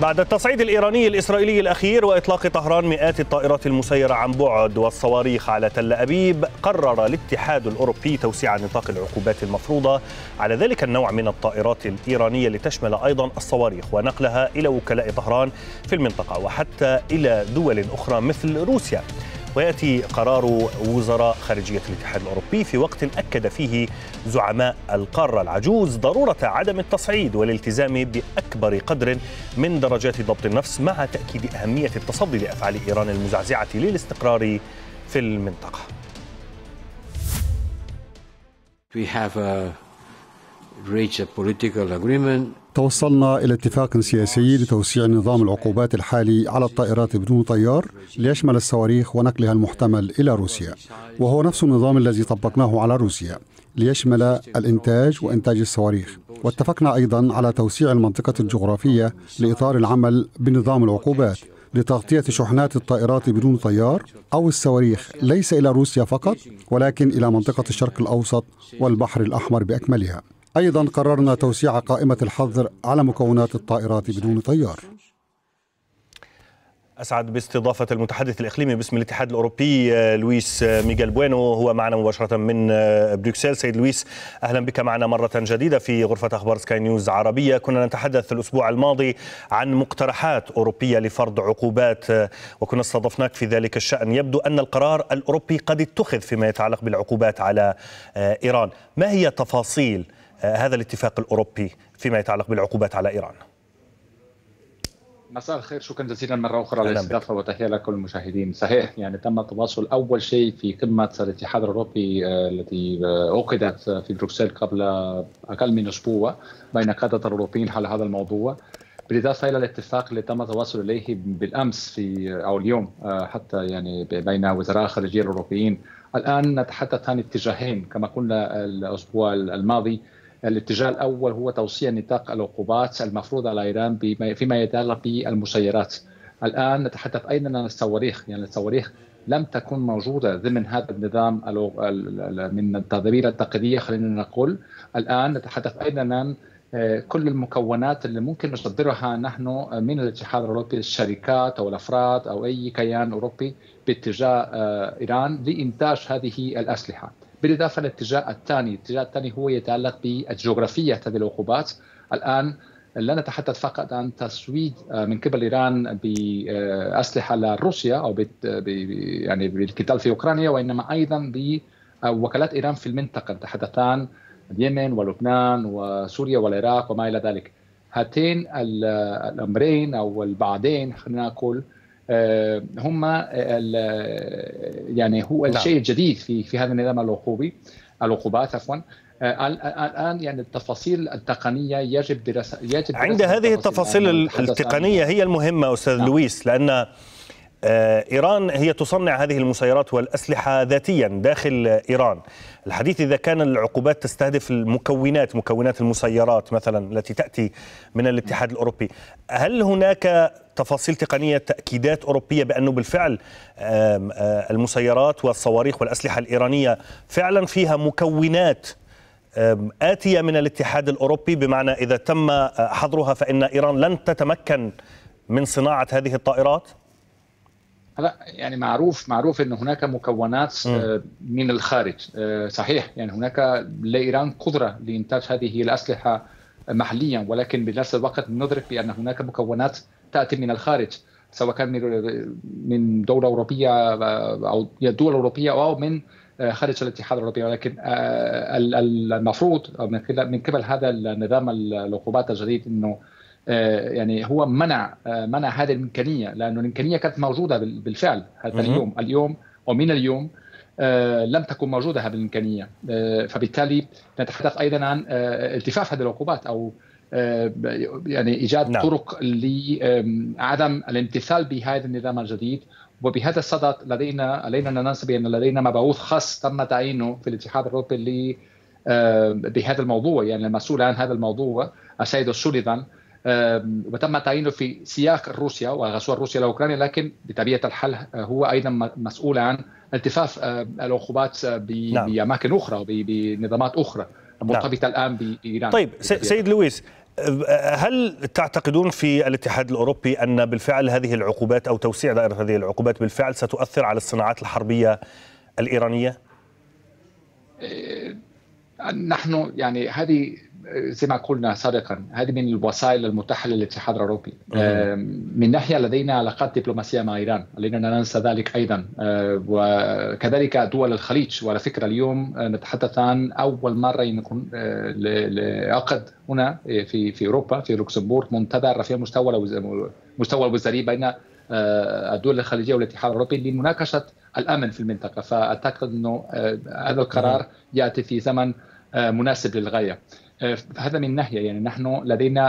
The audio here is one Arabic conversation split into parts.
بعد التصعيد الإيراني الإسرائيلي الأخير وإطلاق طهران مئات الطائرات المسيرة عن بعد والصواريخ على تل أبيب قرر الاتحاد الأوروبي توسيع نطاق العقوبات المفروضة. على ذلك النوع من الطائرات الإيرانية لتشمل أيضا الصواريخ ونقلها إلى وكلاء طهران في المنطقة وحتى إلى دول أخرى مثل روسيا. ويأتي قرار وزراء خارجية الاتحاد الأوروبي في وقت أكد فيه زعماء القارة العجوز ضرورة عدم التصعيد والالتزام بأكبر قدر من درجات ضبط النفس مع تأكيد أهمية التصدي لأفعال إيران المزعزعة للاستقرار في المنطقة. We have uh, reached a political agreement توصلنا إلى اتفاق سياسي لتوسيع نظام العقوبات الحالي على الطائرات بدون طيار ليشمل الصواريخ ونقلها المحتمل إلى روسيا. وهو نفس النظام الذي طبقناه على روسيا ليشمل الإنتاج وإنتاج الصواريخ. واتفقنا أيضا على توسيع المنطقة الجغرافية لإطار العمل بنظام العقوبات لتغطية شحنات الطائرات بدون طيار أو الصواريخ ليس إلى روسيا فقط ولكن إلى منطقة الشرق الأوسط والبحر الأحمر بأكملها. أيضا قررنا توسيع قائمة الحظر على مكونات الطائرات بدون طيار. أسعد باستضافة المتحدث الإقليمي باسم الاتحاد الأوروبي لويس ميغيل بوينو. هو معنا مباشرة من بروكسل. سيد لويس أهلا بك معنا مرة جديدة في غرفة أخبار سكاي نيوز عربية. كنا نتحدث الأسبوع الماضي عن مقترحات أوروبية لفرض عقوبات وكنا استضفناك في ذلك الشأن. يبدو أن القرار الأوروبي قد اتخذ فيما يتعلق بالعقوبات على إيران. ما هي تفاصيل هذا الاتفاق الأوروبي فيما يتعلق بالعقوبات على إيران. مساء الخير. شكرا جزيلا. مرة أخرى على الاستضافة وتحية لكل المشاهدين. صحيح يعني تم التواصل أول شيء في قمة الاتحاد الأوروبي التي عقدت في بروكسل قبل أقل من أسبوع بين قادة الأوروبيين حول هذا الموضوع. بالإضافة إلى الاتفاق اللي تم التواصل إليه بالأمس في أو اليوم حتى يعني بين وزراء الخارجية الأوروبيين. الآن نتحدث عن اتجاهين. كما قلنا الأسبوع الماضي الاتجاه الأول هو توسيع نطاق العقوبات المفروضه على إيران فيما يتعلق بالمسيرات. الآن نتحدث أيضا عن الصواريخ، يعني الصواريخ لم تكن موجودة ضمن هذا النظام من التدابير التقليدية خلينا نقول، الآن نتحدث أيضا عن كل المكونات اللي ممكن نصدرها نحن من الاتحاد الأوروبي الشركات أو الأفراد أو أي كيان أوروبي باتجاه إيران لإنتاج هذه الأسلحة. بالاضافة للاتجاه الثاني، الاتجاه الثاني هو يتعلق بالجغرافية هذه العقوبات. الآن لا نتحدث فقط عن تسويد من قبل إيران بأسلحة لروسيا أو يعني بالقتال في أوكرانيا وإنما أيضا بوكالات إيران في المنطقة، نتحدث عن اليمن ولبنان وسوريا والعراق وما إلى ذلك. هاتين الأمرين أو البعدين خلينا نقول هم يعني هو الشيء الجديد في في هذا النظام العقوبي العقوبات عفوا. الآن يعني التفاصيل التقنية يجب دراسه يجب عند هذه التفاصيل التقنية. هي المهمة أستاذ نعم. لويس لأن إيران هي تصنع هذه المسيرات والأسلحة ذاتيا داخل إيران. الحديث إذا كان العقوبات تستهدف المكونات مكونات المسيرات مثلا التي تأتي من الاتحاد الأوروبي هل هناك تفاصيل تقنية تأكيدات أوروبية بأنه بالفعل المسيرات والصواريخ والأسلحة الإيرانية فعلا فيها مكونات آتية من الاتحاد الأوروبي؟ بمعنى إذا تم حظرها فإن إيران لن تتمكن من صناعة هذه الطائرات؟ لا يعني معروف معروف ان هناك مكونات م. من الخارج صحيح يعني هناك لايران قدرة لإنتاج هذه الأسلحة محليا ولكن بنفس الوقت ندرك بأن هناك مكونات تأتي من الخارج سواء كان من دولة أوروبية أو دول أوروبية أو من خارج الاتحاد الأوروبي ولكن المفروض من قبل هذا النظام العقوبات الجديد إنه يعني هو منع منع هذه الإمكانية لأنه الإمكانية كانت موجودة بالفعل هذا اليوم اليوم ومن اليوم لم تكن موجودة هذه الإمكانية. فبالتالي نتحدث أيضا عن التفاف هذه العقوبات أو يعني إيجاد نعم. طرق لعدم الامتثال بهذا النظام الجديد. وبهذا الصدد لدينا علينا أن ننسى بان لدينا مبعوث خاص تم تعيينه في الاتحاد الأوروبي بهذا الموضوع يعني المسؤول عن هذا الموضوع السيد سوليفان وتم تعيينه في سياق روسيا وغزو روسيا لأوكرانيا لكن بطبيعة الحال هو أيضا مسؤول عن التفاف العقوبات نعم. بأماكن أخرى وبنظامات أخرى مرتبطة نعم. الآن بإيران طيب سيد لويس هل تعتقدون في الاتحاد الأوروبي أن بالفعل هذه العقوبات أو توسيع دائرة هذه العقوبات بالفعل ستؤثر على الصناعات الحربية الإيرانية؟ نحن يعني هذه زي ما قلنا سابقا هذه من الوسائل المتاحة للاتحاد الأوروبي. من ناحية لدينا علاقات دبلوماسية مع إيران علينا أن ننسى ذلك أيضا. وكذلك دول الخليج وعلى فكرة اليوم نتحدث عن أول مرة يكون لعقد هنا في في أوروبا في لوكسمبورغ منتدى رفيع مستوى مستوى الوزاري بين الدول الخليجية والاتحاد الأوروبي لمناقشة الأمن في المنطقة. فأعتقد إنه هذا القرار يأتي في زمن مناسب للغاية. هذا من ناحية يعني نحن لدينا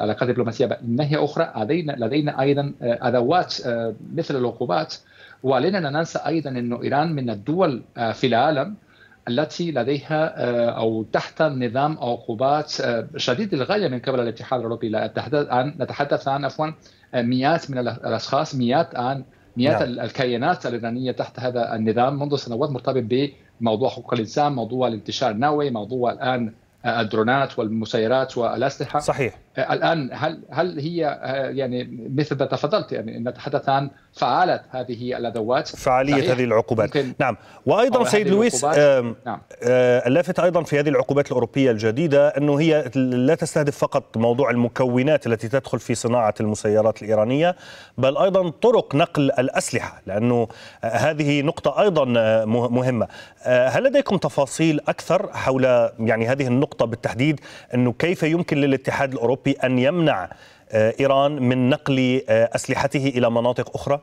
علاقات دبلوماسية من ناحية أخرى لدينا لدينا أيضا أدوات مثل العقوبات وعلينا ان ننسى أيضا إنه إيران من الدول في العالم التي لديها أو تحت نظام عقوبات شديد للغاية من قبل الاتحاد الأوروبي نتحدث عن نتحدث عن عفوا مئات من الأشخاص مئات عن مئات نعم. الكيانات الإيرانية تحت هذا النظام منذ سنوات مرتبط بموضوع حقوق الإنسان، موضوع الانتشار النووي، موضوع الآن الدرونات والمسيرات والأسلحة. صحيح. الآن هل هل هي يعني مثل ما تفضلت يعني نتحدث عن فعالة هذه الأدوات. فعالية صحيح. هذه العقوبات. نعم. وأيضا سيد لويس آه نعم. آه اللافت أيضا في هذه العقوبات الأوروبية الجديدة أنه هي لا تستهدف فقط موضوع المكونات التي تدخل في صناعة المسيرات الإيرانية بل أيضا طرق نقل الأسلحة لأنه هذه نقطة أيضا مهمة. هل لديكم تفاصيل أكثر حول يعني هذه النقطة بالتحديد أنه كيف يمكن للاتحاد الأوروبي أن يمنع إيران من نقل أسلحته إلى مناطق أخرى؟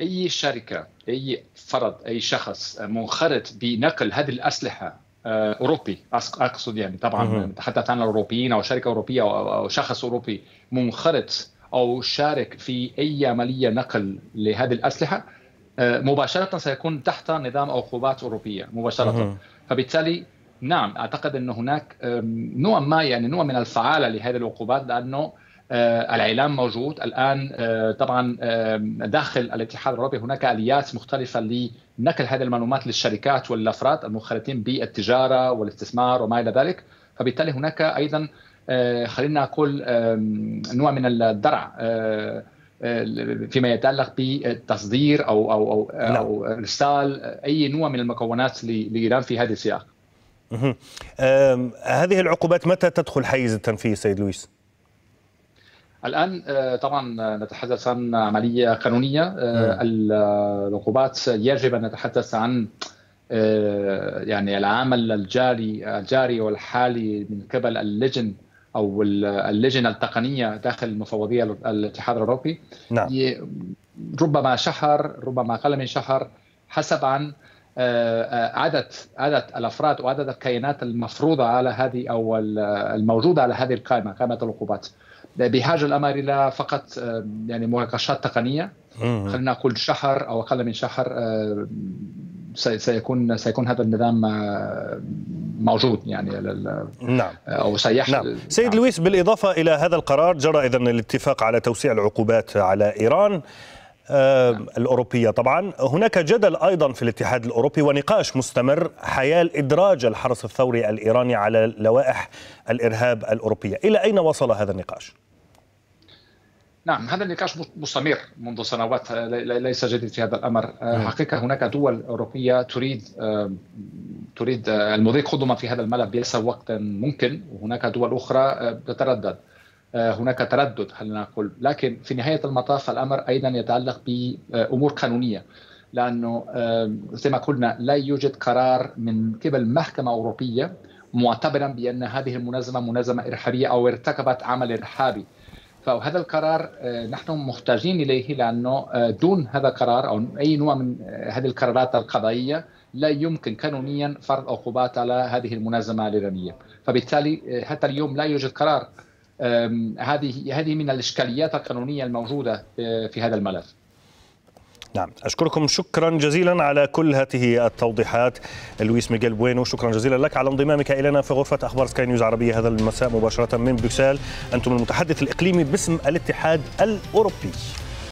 أي شركة أي فرد أي شخص منخرط بنقل هذه الأسلحة أوروبي أقصد يعني طبعا نتحدث عن الأوروبيين أو شركة أوروبية أو شخص أوروبي منخرط أو شارك في أي عملية نقل لهذه الأسلحة مباشرة سيكون تحت نظام عقوبات أوروبية مباشرة. فبالتالي نعم أعتقد انه هناك نوع ما يعني نوع من الفعالة لهذه العقوبات لأنه الاعلام موجود الآن طبعا داخل الاتحاد الأوروبي هناك آليات مختلفة لنقل هذه المعلومات للشركات والأفراد المنخرطين بالتجارة والاستثمار وما إلى ذلك فبالتالي هناك أيضا خلينا نقول نوع من الدرع فيما يتعلق بالتصدير أو أو أو, أو إرسال أي نوع من المكونات لإيران في هذا السياق. هذه العقوبات متى تدخل حيز التنفيذ سيد لويس؟ الآن طبعا نتحدث عن عملية قانونية العقوبات يجب أن نتحدث عن يعني العمل الجاري الجاري والحالي من قبل اللجن أو اللجن التقنية داخل المفوضيه الاتحاد الأوروبي نعم. ربما شهر ربما أقل من شهر حسب عن عدد عدد الأفراد وعدد الكيانات المفروضة على هذه أو الموجودة على هذه القائمة قائمة العقوبات بحاجه الأمر إلى فقط يعني مناقشات تقنية خلينا نقول شهر أو أقل من شهر سيكون سيكون هذا النظام موجود يعني نعم. أو سيحصل. نعم. سيد نعم. لويس بالإضافة إلى هذا القرار جرى اذا الاتفاق على توسيع العقوبات على إيران. آه الأوروبية. طبعا هناك جدل أيضا في الاتحاد الأوروبي ونقاش مستمر حيال إدراج الحرس الثوري الإيراني على لوائح الإرهاب الأوروبية. إلى أين وصل هذا النقاش؟ نعم هذا النقاش مستمر منذ سنوات ليس جديد في هذا الأمر. حقيقة هناك دول أوروبية تريد تريد المضي قدما في هذا الملف بأسرع وقت ممكن وهناك دول أخرى تتردد. هناك تردد خلينا نقول. لكن في نهاية المطاف الأمر أيضا يتعلق بأمور قانونية لأنه زي ما قلنا لا يوجد قرار من قبل محكمة أوروبية معتبرا بأن هذه المنظمة منظمة إرهابية أو ارتكبت عمل إرهابي. فهذا القرار نحن محتاجين إليه لأنه دون هذا القرار أو أي نوع من هذه القرارات القضائية لا يمكن قانونيا فرض عقوبات على هذه المنظمة الإيرانية، فبالتالي حتى اليوم لا يوجد قرار هذه هذه من الإشكاليات القانونية الموجودة في هذا الملف. نعم. أشكركم. شكرا جزيلا على كل هذه التوضيحات. لويس ميغيل بوينو شكرا جزيلا لك. على انضمامك إلينا في غرفة أخبار سكاي نيوز عربية هذا المساء مباشرة من بروكسل. أنتم المتحدث الإقليمي باسم الاتحاد الأوروبي.